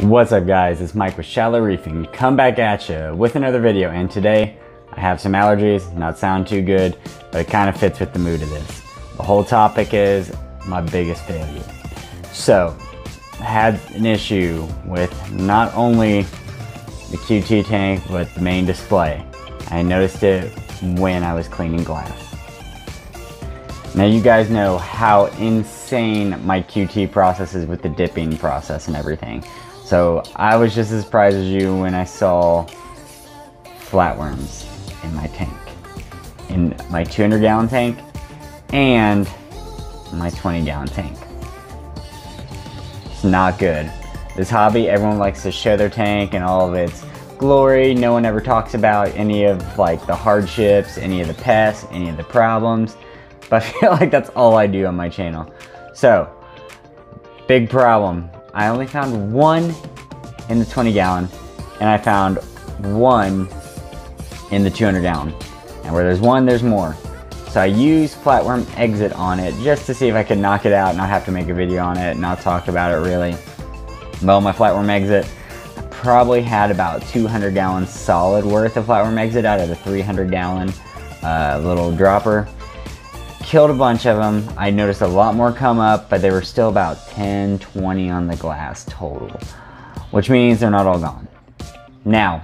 What's up guys, it's Mike with Shallow Reefing, come back at you with another video and today I have some allergies, not sound too good, but it kind of fits with the mood of this. The whole topic is my biggest failure. So, I had an issue with not only the QT tank, but the main display. I noticed it when I was cleaning glass. Now you guys know how insane my QT process is with the dipping process and everything. So I was just as surprised as you when I saw flatworms in my tank. In my 200 gallon tank and my 20 gallon tank. It's not good. This hobby, everyone likes to show their tank and all of its glory. No one ever talks about any of like the hardships, any of the pests, any of the problems. But I feel like that's all I do on my channel. So, big problem I only found one in the 20 gallon and I found one in the 200 gallon. And where there's one, there's more. So I used flatworm exit on it just to see if I could knock it out, and not have to make a video on it, not talk about it really. Well, my flatworm exit, probably had about 200 gallons solid worth of flatworm exit out of the 300 gallon uh, little dropper killed a bunch of them. I noticed a lot more come up, but they were still about 10, 20 on the glass total, which means they're not all gone. Now,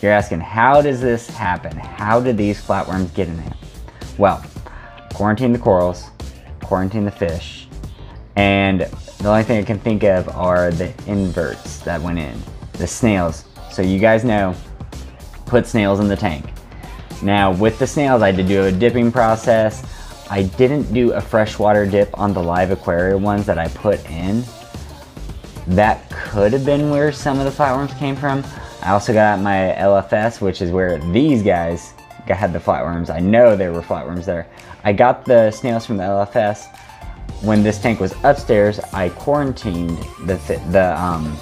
you're asking, how does this happen? How did these flatworms get in there? Well, quarantine the corals, quarantine the fish, and the only thing I can think of are the inverts that went in, the snails. So you guys know, put snails in the tank. Now with the snails, I did do a dipping process. I didn't do a freshwater dip on the live aquarium ones that I put in. That could have been where some of the flatworms came from. I also got my LFS, which is where these guys had the flatworms. I know there were flatworms there. I got the snails from the LFS. When this tank was upstairs, I quarantined the, the, um,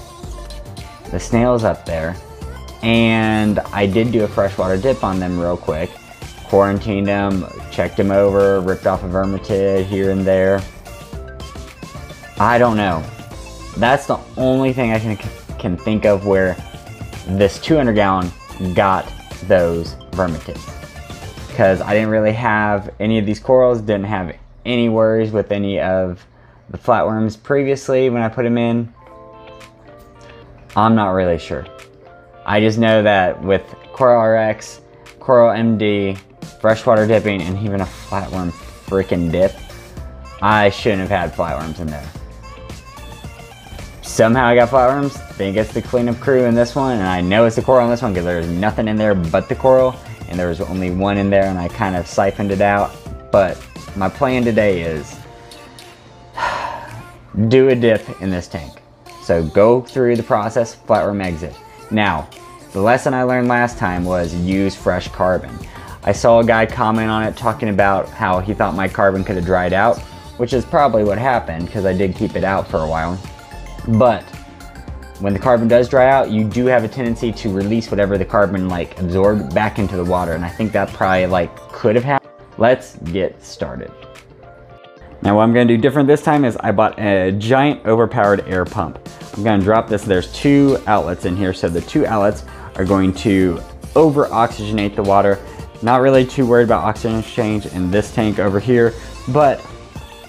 the snails up there. And I did do a freshwater dip on them real quick quarantined them, checked them over, ripped off a vermetid here and there. I don't know. That's the only thing I can, can think of where this 200 gallon got those vermetids. Because I didn't really have any of these corals, didn't have any worries with any of the flatworms previously when I put them in. I'm not really sure. I just know that with Coral RX, Coral MD, freshwater dipping, and even a flatworm freaking dip, I shouldn't have had flatworms in there. Somehow I got flatworms, think it's the cleanup crew in this one, and I know it's the coral in this one because there's nothing in there but the coral, and there was only one in there and I kind of siphoned it out. But my plan today is do a dip in this tank. So go through the process, flatworm exit. Now, the lesson I learned last time was use fresh carbon. I saw a guy comment on it talking about how he thought my carbon could have dried out, which is probably what happened because I did keep it out for a while. But when the carbon does dry out, you do have a tendency to release whatever the carbon like absorbed back into the water. And I think that probably like could have happened. Let's get started. Now what I'm gonna do different this time is I bought a giant overpowered air pump. I'm gonna drop this, there's two outlets in here. So the two outlets are going to over oxygenate the water not really too worried about oxygen exchange in this tank over here, but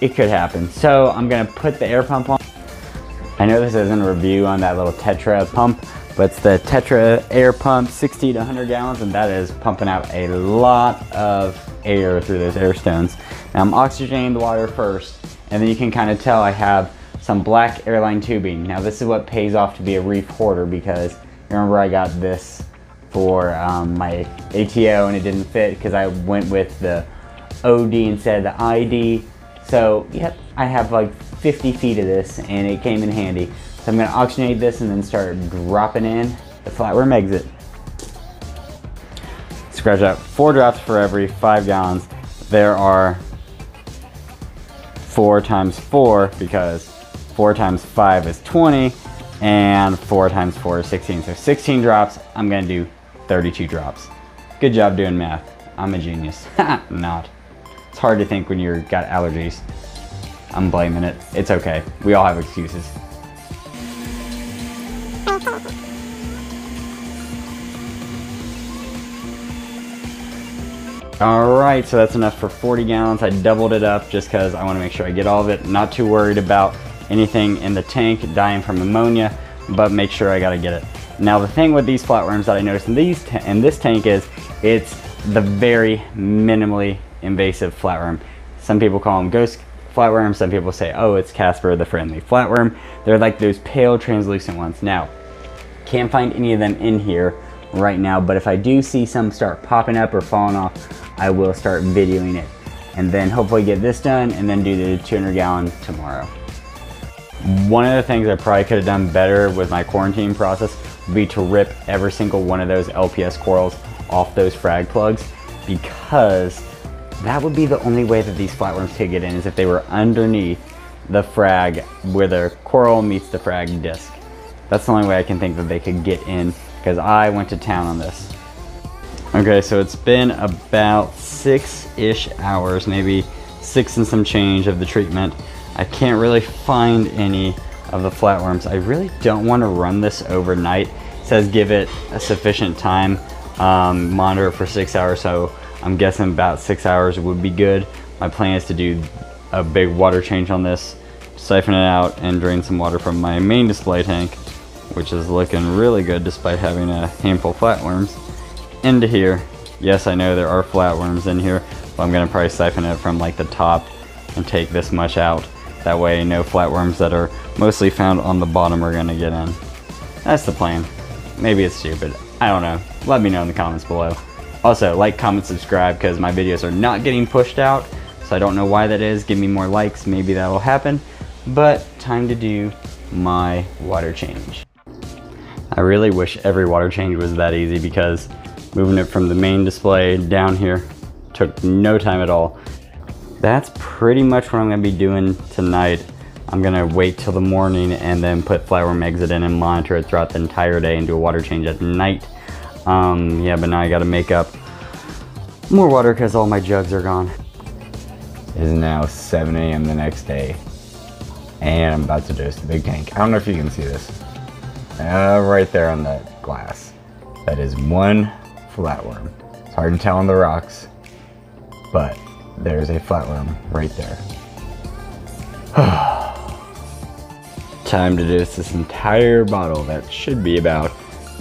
it could happen. So I'm gonna put the air pump on. I know this isn't a review on that little Tetra pump, but it's the Tetra air pump, 60 to 100 gallons, and that is pumping out a lot of air through those air stones. Now I'm oxygenating the water first, and then you can kind of tell I have some black airline tubing. Now this is what pays off to be a reef hoarder because remember I got this for um, my ATO and it didn't fit because I went with the OD instead of the ID. So yep, I have like 50 feet of this and it came in handy. So I'm gonna oxygenate this and then start dropping in the flatworm exit. Scratch out four drops for every five gallons. There are four times four because four times five is 20 and four times four is 16. So 16 drops, I'm gonna do 32 drops. Good job doing math. I'm a genius. Not. It's hard to think when you've got allergies. I'm blaming it. It's okay. We all have excuses. Alright, so that's enough for 40 gallons. I doubled it up just because I want to make sure I get all of it. Not too worried about anything in the tank dying from ammonia, but make sure I got to get it. Now the thing with these flatworms that I noticed in, these in this tank is it's the very minimally invasive flatworm. Some people call them ghost flatworms. Some people say, oh, it's Casper the friendly flatworm. They're like those pale translucent ones. Now, can't find any of them in here right now, but if I do see some start popping up or falling off, I will start videoing it. And then hopefully get this done and then do the 200 gallon tomorrow. One of the things I probably could have done better with my quarantine process would be to rip every single one of those LPS corals off those frag plugs because that would be the only way that these flatworms could get in is if they were underneath the frag where the coral meets the frag disc. That's the only way I can think that they could get in because I went to town on this. Okay, so it's been about six-ish hours, maybe six and some change of the treatment. I can't really find any of the flatworms. I really don't want to run this overnight. It says give it a sufficient time, um, monitor it for six hours, so I'm guessing about six hours would be good. My plan is to do a big water change on this, siphon it out, and drain some water from my main display tank, which is looking really good despite having a handful of flatworms, into here. Yes, I know there are flatworms in here, but I'm gonna probably siphon it from like the top and take this much out. That way no flatworms that are mostly found on the bottom are gonna get in. That's the plan. Maybe it's stupid. I don't know. Let me know in the comments below. Also, like, comment, subscribe because my videos are not getting pushed out. So I don't know why that is. Give me more likes. Maybe that'll happen. But time to do my water change. I really wish every water change was that easy because moving it from the main display down here took no time at all. That's pretty much what I'm gonna be doing tonight. I'm gonna wait till the morning and then put flatworm exit in and monitor it throughout the entire day and do a water change at night. Um, yeah, but now I gotta make up more water because all my jugs are gone. It is now 7 a.m. the next day and I'm about to dose the big tank. I don't know if you can see this. Uh, right there on the glass. That is one flatworm. It's hard to tell on the rocks, but there's a flatworm right there. Time to dose this entire bottle that should be about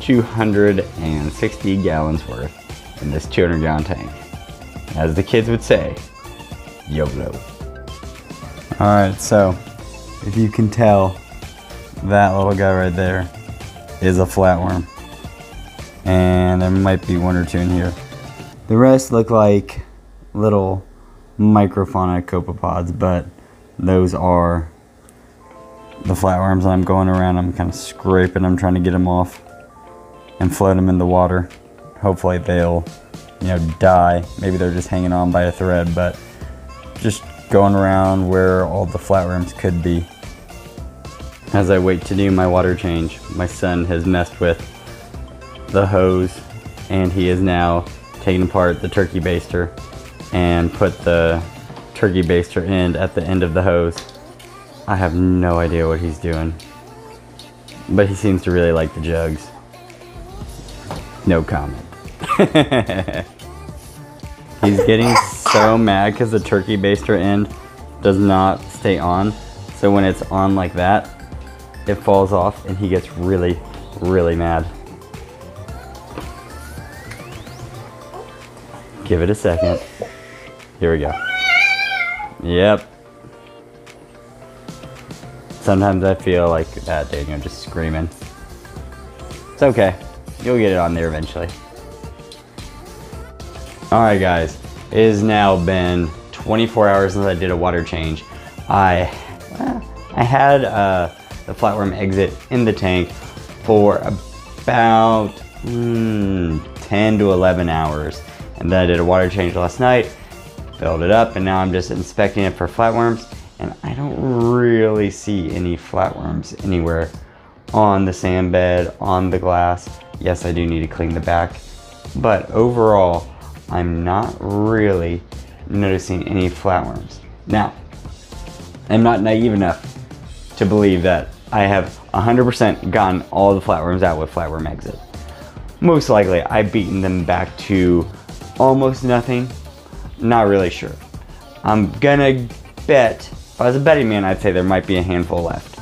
260 gallons worth in this 200 gallon tank. As the kids would say, YOLO. Alright, so if you can tell, that little guy right there is a flatworm. And there might be one or two in here. The rest look like little microfauna copepods, but those are the flatworms I'm going around. I'm kind of scraping them, trying to get them off and float them in the water. Hopefully they'll, you know, die. Maybe they're just hanging on by a thread, but just going around where all the flatworms could be. As I wait to do my water change, my son has messed with the hose and he is now taking apart the turkey baster and put the turkey baster end at the end of the hose. I have no idea what he's doing, but he seems to really like the jugs. No comment. he's getting so mad because the turkey baster end does not stay on. So when it's on like that, it falls off and he gets really, really mad. Give it a second. Here we go. Yep. Sometimes I feel like that Daniel just screaming. It's okay. You'll get it on there eventually. Alright guys, it has now been 24 hours since I did a water change. I, I had uh, the flatworm exit in the tank for about mm, 10 to 11 hours. And then I did a water change last night, filled it up, and now I'm just inspecting it for flatworms. And I don't really see any flatworms anywhere on the sand bed, on the glass. Yes, I do need to clean the back, but overall, I'm not really noticing any flatworms. Now, I'm not naive enough to believe that I have 100% gotten all the flatworms out with flatworm exit. Most likely, I've beaten them back to almost nothing. Not really sure. I'm gonna bet, if I was a betting man, I'd say there might be a handful left.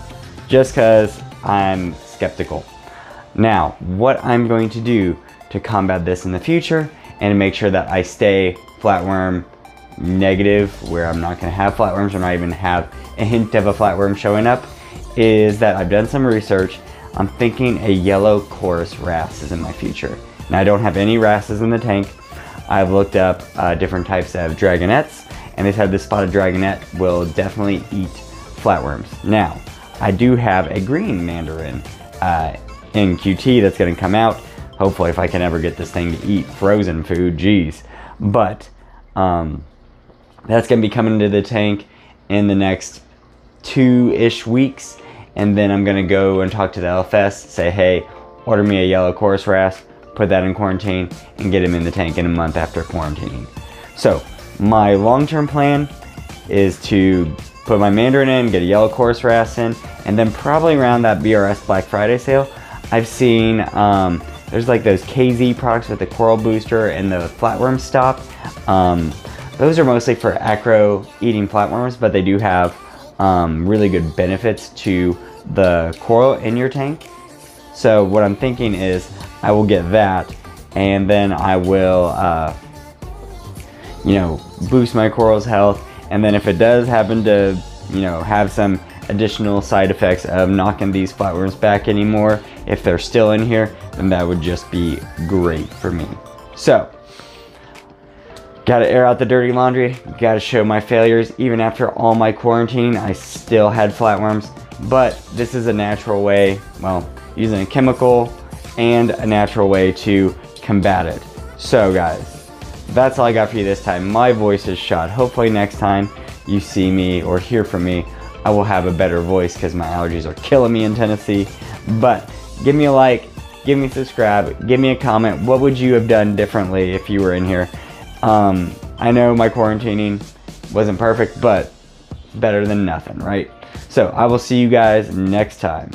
Just because I'm skeptical. Now, what I'm going to do to combat this in the future and make sure that I stay flatworm negative, where I'm not gonna have flatworms or not even have a hint of a flatworm showing up, is that I've done some research. I'm thinking a yellow coris wrasse is in my future. Now I don't have any wrasses in the tank. I've looked up uh, different types of dragonets and they said this spotted dragonet will definitely eat flatworms. Now, I do have a green mandarin uh, in QT that's gonna come out. Hopefully if I can ever get this thing to eat frozen food, geez. But um, that's gonna be coming into the tank in the next two-ish weeks and then I'm gonna go and talk to the LFS, say, hey, order me a yellow coris wrasse, put that in quarantine, and get him in the tank in a month after quarantining. So, my long-term plan is to put my Mandarin in, get a yellow coris wrasse in, and then probably around that BRS Black Friday sale, I've seen, um, there's like those KZ products with the coral booster and the flatworm stop. Um, those are mostly for acro eating flatworms, but they do have um, really good benefits to the coral in your tank. So what I'm thinking is I will get that and then I will, uh, you know, boost my coral's health. And then if it does happen to, you know, have some additional side effects of knocking these flatworms back anymore, if they're still in here, then that would just be great for me. So, Gotta air out the dirty laundry, gotta show my failures. Even after all my quarantine, I still had flatworms. But this is a natural way, well, using a chemical and a natural way to combat it. So guys, that's all I got for you this time. My voice is shot. Hopefully next time you see me or hear from me, I will have a better voice because my allergies are killing me in Tennessee. But give me a like, give me subscribe, give me a comment. What would you have done differently if you were in here? Um, I know my quarantining wasn't perfect, but better than nothing, right? So I will see you guys next time.